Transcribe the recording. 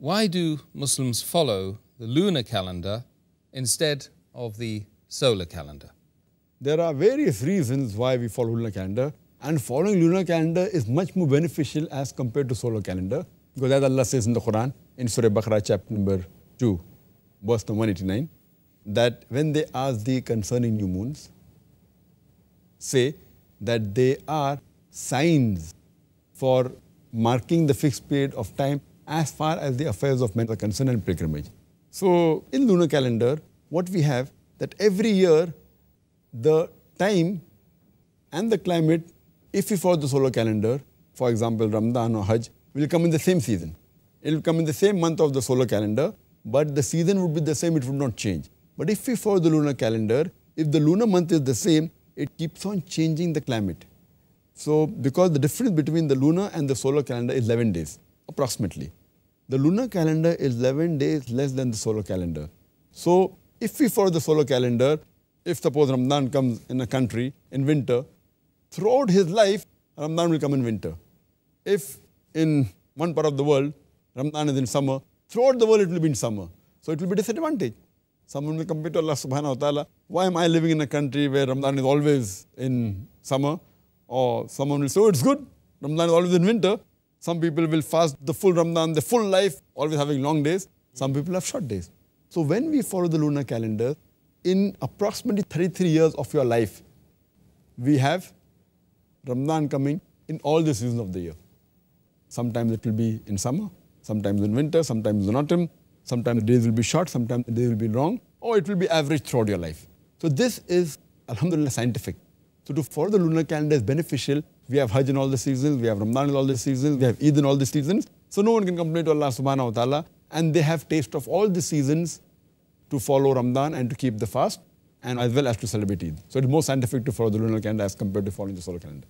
why do Muslims follow the lunar calendar instead of the solar calendar? There are various reasons why we follow lunar calendar and following lunar calendar is much more beneficial as compared to solar calendar because as Allah says in the Quran in Surah Baqarah chapter number 2 verse number 189 that when they ask thee concerning new moons say that they are signs for marking the fixed period of time as far as the affairs of men are concerned and pilgrimage. So in lunar calendar, what we have that every year the time and the climate, if we follow the solar calendar, for example, Ramadan or Hajj, will come in the same season. It will come in the same month of the solar calendar, but the season would be the same, it would not change. But if we follow the lunar calendar, if the lunar month is the same, it keeps on changing the climate. So because the difference between the lunar and the solar calendar is 11 days, approximately. The lunar calendar is 11 days less than the solar calendar. So if we follow the solar calendar, if suppose Ramadan comes in a country in winter, throughout his life, Ramadan will come in winter. If in one part of the world, Ramadan is in summer, throughout the world it will be in summer. So it will be disadvantage. Someone will compare to Allah subhanahu wa ta'ala, why am I living in a country where Ramadan is always in summer? Or someone will say, oh, it's good, Ramadan is always in winter. Some people will fast the full Ramadan, the full life, always having long days. Some people have short days. So when we follow the lunar calendar, in approximately 33 years of your life, we have Ramadan coming in all the seasons of the year. Sometimes it will be in summer, sometimes in winter, sometimes in autumn, sometimes the days will be short, sometimes the days will be long, or it will be average throughout your life. So this is, alhamdulillah, scientific. So to follow the lunar calendar is beneficial. We have Hajj in all the seasons, we have Ramadan in all the seasons, we have Eid in all the seasons. So no one can complain to Allah subhanahu wa ta'ala. And they have taste of all the seasons to follow Ramadan and to keep the fast and as well as to celebrate Eid. So it's more scientific to follow the lunar calendar as compared to following the solar calendar.